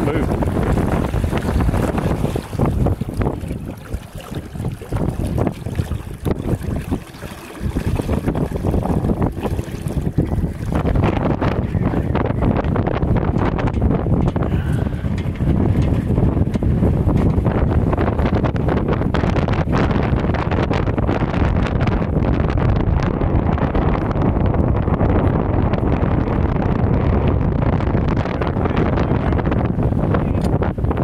move.